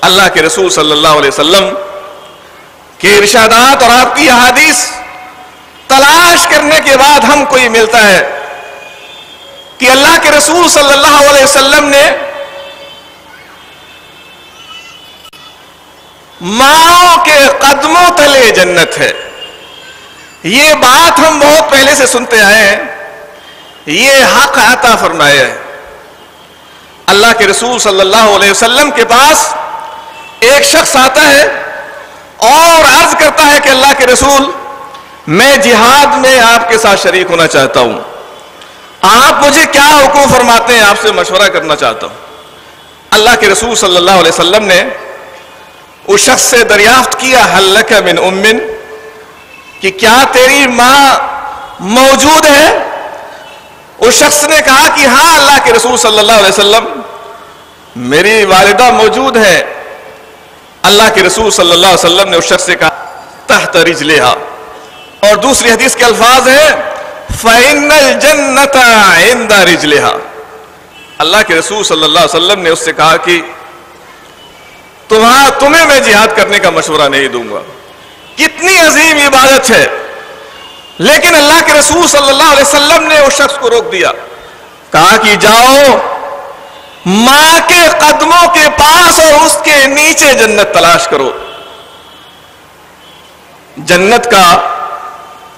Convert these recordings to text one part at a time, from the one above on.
اللہ کے رسول صلی اللہ علیہ وسلم کے ارشادات اور آپ کی احادیث تلاش کرنے کے بعد ہم کو یہ ملتا ہے کہ اللہ کے رسول صلی اللہ علیہ وسلم نے ماں کے قدموں تلے جنت ہے۔ یہ بات ہم بہت پہلے سے سنتے آئے ہیں۔ یہ حق عطا فرمایا ہے۔ اللہ کے رسول صلی اللہ علیہ وسلم کے پاس ایک شخص آتا ہے اور عرض کرتا ہے کہ اللہ کے رسول، میں جہاد میں آپ کے ساتھ شریک ہونا چاہتا ہوں۔ آپ مجھے کیا حکم فرماتے ہیں؟ آپ سے مشورہ کرنا چاہتا ہوں۔ اللہ کے رسول صلی اللہ علیہ وسلم نے اس شخص سے دریافت کیا حلق من امن کہ کیا تیری ماں موجود ہے؟ اس شخص نے کہا کہ ہاں اللہ کے رسول صلی اللہ علیہ وسلم، میری والدہ موجود ہے۔ اللہ کے رسول صلی اللہ علیہ وسلم نے اس شخص سے کہا، تحت رجلہا اور دوسری حدیث کے الفاظ ہے فَإِنَّ الْجَنَّةَ عِنْدَ رِجْلِهَا۔ اللہ کے رسول صلی اللہ علیہ وسلم نے اس سے کہا کہ تمہاں تمہیں میں جہاد کرنے کا مشورہ نہیں دوں گا۔ کتنی عظیم عبادت ہے۔ لیکن اللہ کے رسول صلی اللہ علیہ وسلم نے اس شخص کو روک دیا۔ کہا کہ جاؤ ماں کے قدموں کے پاس اور اس کے نیچے جنت تلاش کرو۔ جنت کا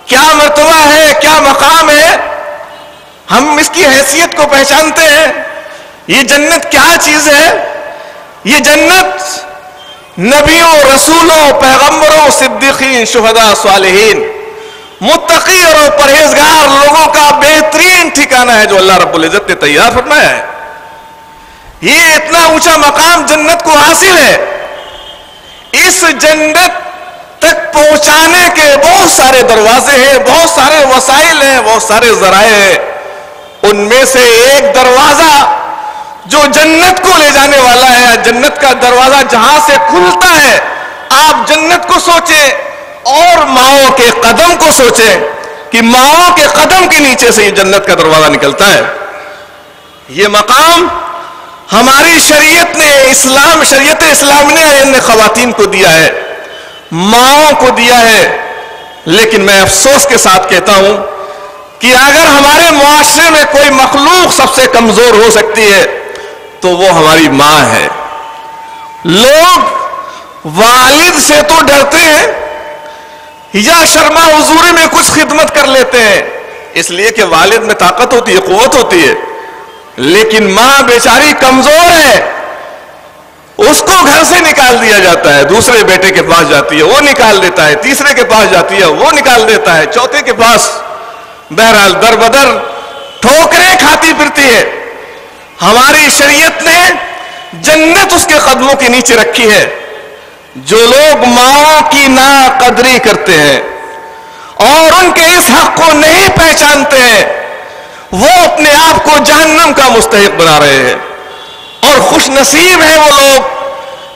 کیا مرتبہ ہے، کیا مقام ہے، ہم اس کی حیثیت کو پہچانتے ہیں۔ یہ جنت کیا چیز ہے؟ یہ جنت نبیوں، رسولوں، پیغمبروں، صدیقین، شہداء، صالحین، متقی اور پرہیزگار لوگوں کا بہترین ٹھکانہ ہے جو اللہ رب العزت نے تیار فرمایا ہے۔ یہ اتنا اونچا مقام جنت کو حاصل ہے۔ اس جنت تک پہنچانے کے بہت سارے دروازے ہیں، بہت سارے وسائل ہیں، بہت سارے ذرائع ہیں۔ ان میں سے ایک دروازہ جو جنت کو لے جانے والا ہے۔ جنت کا دروازہ جہاں سے کھلتا ہے، آپ جنت کو سوچیں اور ماؤں کے قدم کو سوچیں کہ ماؤں کے قدم کے نیچے سے یہ جنت کا دروازہ نکلتا ہے۔ یہ مقام ہماری شریعت نے، اسلام، شریعت اسلام نے خواتین کو دیا ہے، ماؤں کو دیا ہے۔ لیکن میں افسوس کے ساتھ کہتا ہوں کہ اگر ہمارے معاشرے میں کوئی مخلوق سب سے کمزور ہو سکتی ہے، تو وہ ہماری ماں ہے۔ لوگ والد سے تو ڈرتے ہیں، یا شرما حضوری میں کچھ خدمت کر لیتے ہیں۔ اس لیے کہ والد میں طاقت ہوتی ہے، قوت ہوتی ہے۔ لیکن ماں بیچاری کمزور ہے۔ اس کو گھر سے نکال دیا جاتا ہے۔ دوسرے بیٹے کے پاس جاتی ہے، وہ نکال دیتا ہے۔ تیسرے کے پاس جاتی ہے، وہ نکال دیتا ہے۔ چوتھے کے پاس بہرحال در بدر ٹھوکریں کھاتی پھرتی ہے۔ ہماری شریعت نے جنت اس کے قدموں کے نیچے رکھی ہے۔ جو لوگ ماں کی نا قدری کرتے ہیں اور ان کے اس حق کو نہیں پہچانتے ہیں وہ اپنے آپ کو جہنم کا مستحق بنا رہے ہیں۔ اور خوش نصیب ہیں وہ لوگ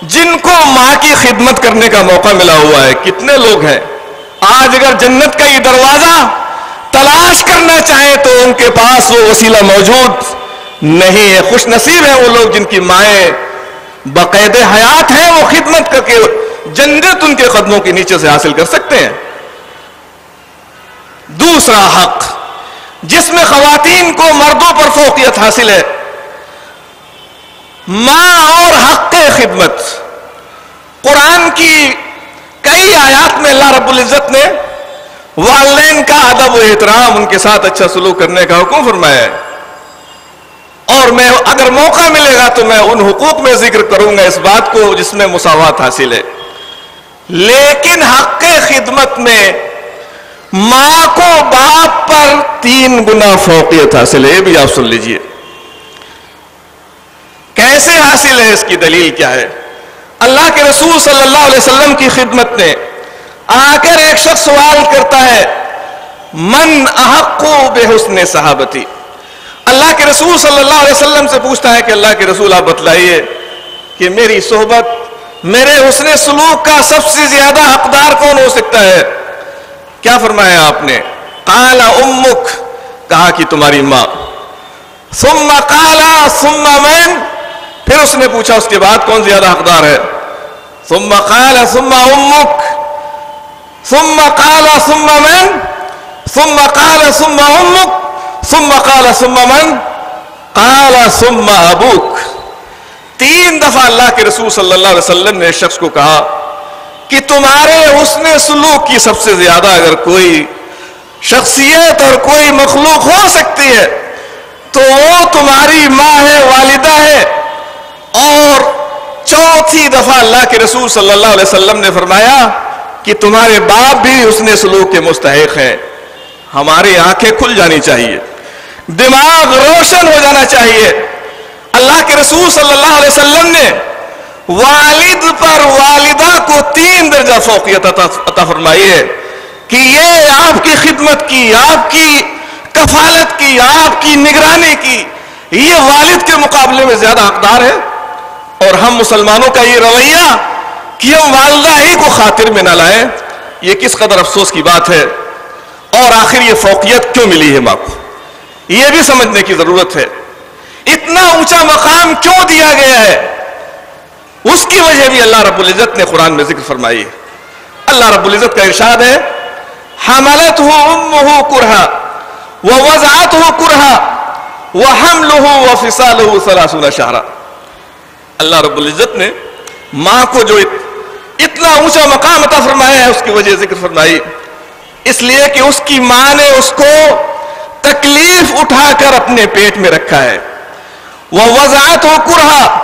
جن کو ماں کی خدمت کرنے کا موقع ملا ہوا ہے۔ کتنے لوگ ہیں۔ آج اگر جنت کا یہ دروازہ تلاش کرنا چاہیں تو ان کے پاس وہ وسیلہ موجود نہیں ہے۔ خوش نصیب ہیں وہ لوگ جن کی مائیں باقاعدہ حیات ہیں، وہ خدمت کر کے جنت ان کے قدموں کے نیچے سے حاصل کر سکتے ہیں۔ دوسرا حق۔ جس میں خواتین کو مردوں پر فوقیت حاصل ہے۔ ماں اور حق خدمت۔ قرآن کی کئی آیات میں اللہ رب العزت نے والدین کا ادب و احترام ان کے ساتھ اچھا سلوک کرنے کا حکم فرمایا ہے۔ اور میں اگر موقع ملے گا تو میں ان حقوق میں ذکر کروں گا اس بات کو جس میں مساوات حاصل ہے۔ لیکن حق خدمت میں ماں کو باپ پر تین گنا فوقیت حاصل ہے، یہ بھی آپ سن لیجیے۔ کیسے حاصل ہے اس کی دلیل کیا ہے؟ اللہ کے رسول صلی اللہ علیہ وسلم کی خدمت نے آ کر ایک شخص سوال کرتا ہے، من احق بے حسن صحابتی؟ اللہ کے رسول صلی اللہ علیہ وسلم سے پوچھتا ہے کہ اللہ کے رسول آپ بتلائیے کہ میری صحبت، میرے حسن سلوک کا سب سے زیادہ حقدار کون ہو سکتا ہے؟ کیا فرمایا آپ نے؟ کالا امک، کہا کہ تمہاری ماں۔ ثم کالا ثم من؟ پھر اس نے پوچھا، اس کے بعد کون زیادہ حقدار ہے؟ ثم قال، ثم امك ثم قال، ثم من؟ ثم قال، ثم امك ثم قال، ثم من؟ قال، ثم ابوك تین دفعہ اللہ کے رسول صلی اللہ علیہ وسلم نے شخص کو کہا کہ تمہارے حسن سلوک کی سب سے زیادہ اگر کوئی شخصیت اور کوئی مخلوق ہو سکتی ہے، تو وہ تمہاری ماں ہے، والدہ ہے۔ اور چوتھی دفعہ اللہ کے رسول صلی اللہ علیہ وسلم نے فرمایا کہ تمہارے باپ بھی حسن سلوک کے مستحق ہیں۔ ہماری آنکھیں کھل جانی چاہیے، دماغ روشن ہو جانا چاہیے۔ اللہ کے رسول صلی اللہ علیہ وسلم نے والد پر والدہ کو تین درجہ فوقیت عطا فرمائی ہے کہ یہ آپ کی خدمت کی، آپ کی کفالت کی، آپ کی نگرانی کی، یہ والد کے مقابلے میں زیادہ حقدار ہے اور ہم مسلمانوں کا یہ رویہ کہ ہم والدہ ہی کو خاطر میں نہ لائیں، یہ کس قدر افسوس کی بات ہے؟ اور آخر یہ فوقیت کیوں ملی ہے ماں کو؟ یہ بھی سمجھنے کی ضرورت ہے۔ اتنا اونچا مقام کیوں دیا گیا ہے؟ اس کی وجہ بھی اللہ رب العزت نے قرآن میں ذکر فرمائی ہے۔ اللہ رب العزت کا ارشاد ہے حملت ہو ام ہو کرہا وہ وضاحت ہو کرہا وہ حمل ہو وہ فسال ہو سلاسولہ شہرا اللہ رب العزت نے ماں کو جو اتنا اونچا مقام عطا فرمایا ہے، اس کی وجہ ذکر فرمائی۔ اس لیے کہ اس کی ماں نے اس کو تکلیف اٹھا کر اپنے پیٹ میں رکھا ہے۔ وہ وضاحت ہو کرہا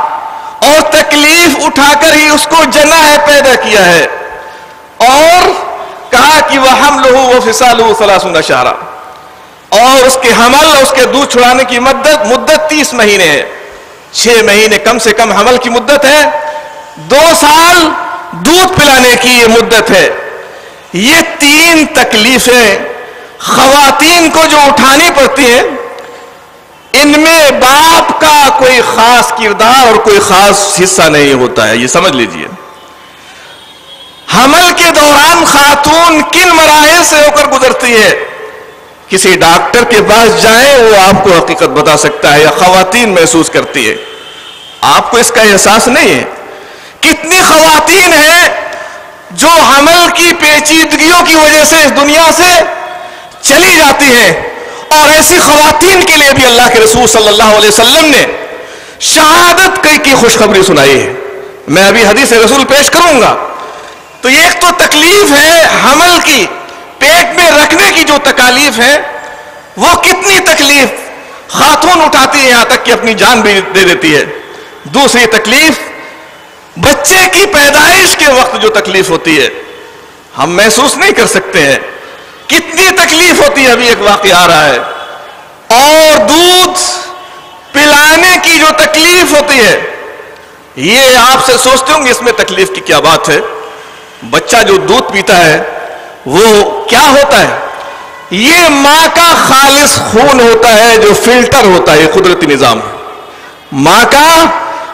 اٹھا کر ہی اس کو جنا ہے پیدا کیا ہے۔ اور کہا کہ وہ حمل ہو وہ فسال سلاسن اور اس کے حمل اس کے دودھ چھڑانے کی مدت مدت تیس مہینے ہے۔ چھ مہینے کم سے کم حمل کی مدت ہے۔ دو سال دودھ پلانے کی یہ مدت ہے۔ یہ تین تکلیفیں خواتین کو جو اٹھانی پڑتی ہیں ان میں باپ کا کوئی خاص کردار اور کوئی خاص حصہ نہیں ہوتا ہے، یہ سمجھ لیجیے۔ حمل کے دوران خاتون کن مراحل سے ہو کر گزرتی ہے؟ کسی ڈاکٹر کے پاس جائیں، وہ آپ کو حقیقت بتا سکتا ہے، یا خواتین محسوس کرتی ہے۔ آپ کو اس کا احساس نہیں ہے؟ کتنی خواتین ہیں جو حمل کی پیچیدگیوں کی وجہ سے اس دنیا سے چلی جاتی ہیں؟ اور ایسی خواتین کے لیے بھی اللہ کے رسول صلی اللہ علیہ وسلم نے شہادت کی خوشخبری سنائی ہے۔ میں ابھی حدیث رسول پیش کروں گا۔ تو ایک تو تکلیف ہے حمل کی، پیٹ میں رکھنے کی جو تکالیف ہے، وہ کتنی تکلیف؟ خاتون اٹھاتی ہے یہاں تک کہ اپنی جان بھی دے دیتی ہے۔ دوسری تکلیف، بچے کی پیدائش کے وقت جو تکلیف ہوتی ہے، ہم محسوس نہیں کر سکتے ہیں۔ کتنی تکلیف ہوتی ہے ابھی ایک واقعہ آ رہا ہے۔ اور دودھ پلانے کی جو تکلیف ہوتی ہے، یہ آپ سے سوچتے ہوں گے اس میں تکلیف کی کیا بات ہے۔ بچہ جو دودھ پیتا ہے، وہ کیا ہوتا ہے؟ یہ ماں کا خالص خون ہوتا ہے جو فلٹر ہوتا ہے، یہ قدرتی نظام ماں کا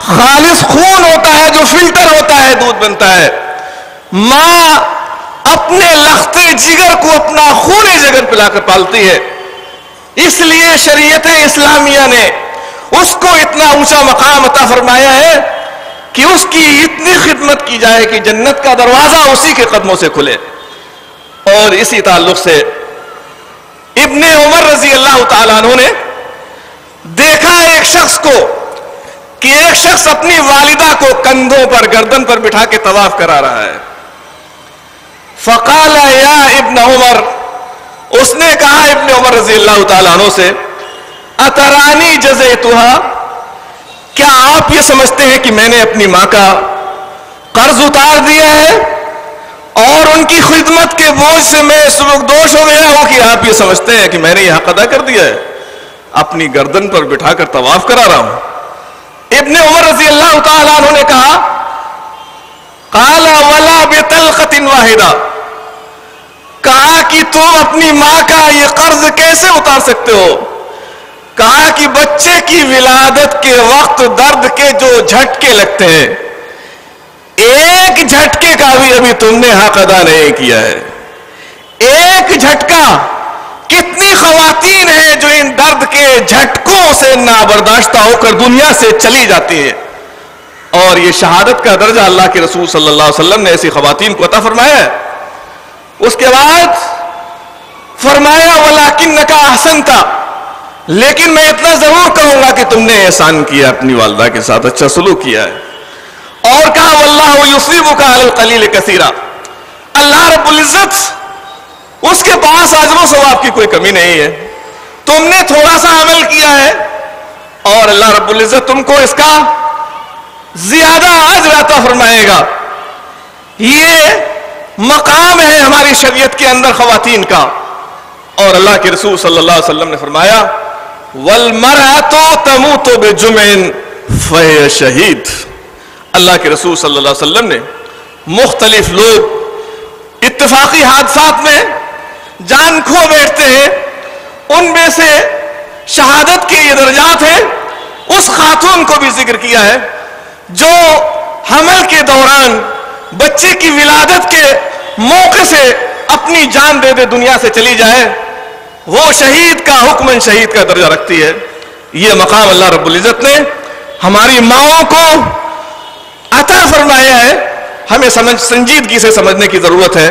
خالص خون ہوتا ہے جو فلٹر ہوتا ہے، دودھ بنتا ہے۔ ماں اپنے لختے جگر کو اپنا خون جگر پلا کر پالتی ہے۔ اس لیے شریعت اسلامیہ نے اس کو اتنا اونچا مقام عطا فرمایا ہے کہ اس کی اتنی خدمت کی جائے کہ جنت کا دروازہ اسی کے قدموں سے کھلے۔ اور اسی تعلق سے ابن عمر رضی اللہ تعالیٰ عنہ نے دیکھا ایک شخص کو کہ ایک شخص اپنی والدہ کو کندھوں پر، گردن پر بٹھا کے طواف کرا رہا ہے۔ فقال یا ابن عمر، اس نے کہا ابن عمر رضی اللہ تعالیٰ عنہ سے، اترانی جزے کیا آپ یہ سمجھتے ہیں کہ میں نے اپنی ماں کا قرض اتار دیا ہے؟ اور ان کی خدمت کے بوجھ سے میں سبک دوش ہو گیا ہوں کہ آپ یہ سمجھتے ہیں کہ میں نے یہ حق ادا کر دیا ہے۔ اپنی گردن پر بٹھا کر طواف کرا رہا ہوں۔ ابن عمر رضی اللہ تعالیٰ عنہ نے کہا کالا ولا بے واحدہ کہا کہ تم اپنی ماں کا یہ قرض کیسے اتار سکتے ہو؟ کہا کہ بچے کی ولادت کے وقت درد کے جو جھٹکے لگتے ہیں، ایک جھٹکے کا بھی ابھی تم نے حق ادا نہیں کیا ہے۔ ایک جھٹکا، کتنی خواتین ہیں جو ان درد کے جھٹکوں سے نابرداشتہ ہو کر دنیا سے چلی جاتی ہیں۔ اور یہ شہادت کا درجہ اللہ کے رسول صلی اللہ علیہ وسلم نے ایسی خواتین کو عطا فرمایا ہے۔ اس کے بعد فرمایا ولاکن نکا احسن تھا لیکن میں اتنا ضرور کہوں گا کہ تم نے احسان کیا، اپنی والدہ کے ساتھ اچھا سلوک کیا ہے۔ اور کہا، واللہ یصیب کا القلیل کثیرہ اللہ رب العزت، اس کے پاس آجر و ثواب کی کوئی کمی نہیں ہے۔ تم نے تھوڑا سا عمل کیا ہے اور اللہ رب العزت تم کو اس کا زیادہ آج عطا فرمائے گا۔ یہ مقام ہے ہماری شریعت کے اندر خواتین کا۔ اور اللہ کے رسول صلی اللہ علیہ وسلم نے فرمایا وَالْمَرَأَتُ تَمُوتُ بِجُمْعٍ فَهِيَ شہید۔ اللہ کے رسول صلی اللہ علیہ وسلم نے مختلف لوگ اتفاقی حادثات میں جان کھو بیٹھتے ہیں۔ ان میں سے شہادت کے یہ درجات ہیں۔ اس خاتون کو بھی ذکر کیا ہے۔ جو حمل کے دوران بچے کی ولادت کے موقع سے اپنی جان دے دے دنیا سے چلی جائے، وہ شہید کا حکم شہید کا درجہ رکھتی ہے۔ یہ مقام اللہ رب العزت نے ہماری ماؤں کو عطا فرمایا ہے۔ ہمیں سمجھ سنجیدگی سے سمجھنے کی ضرورت ہے۔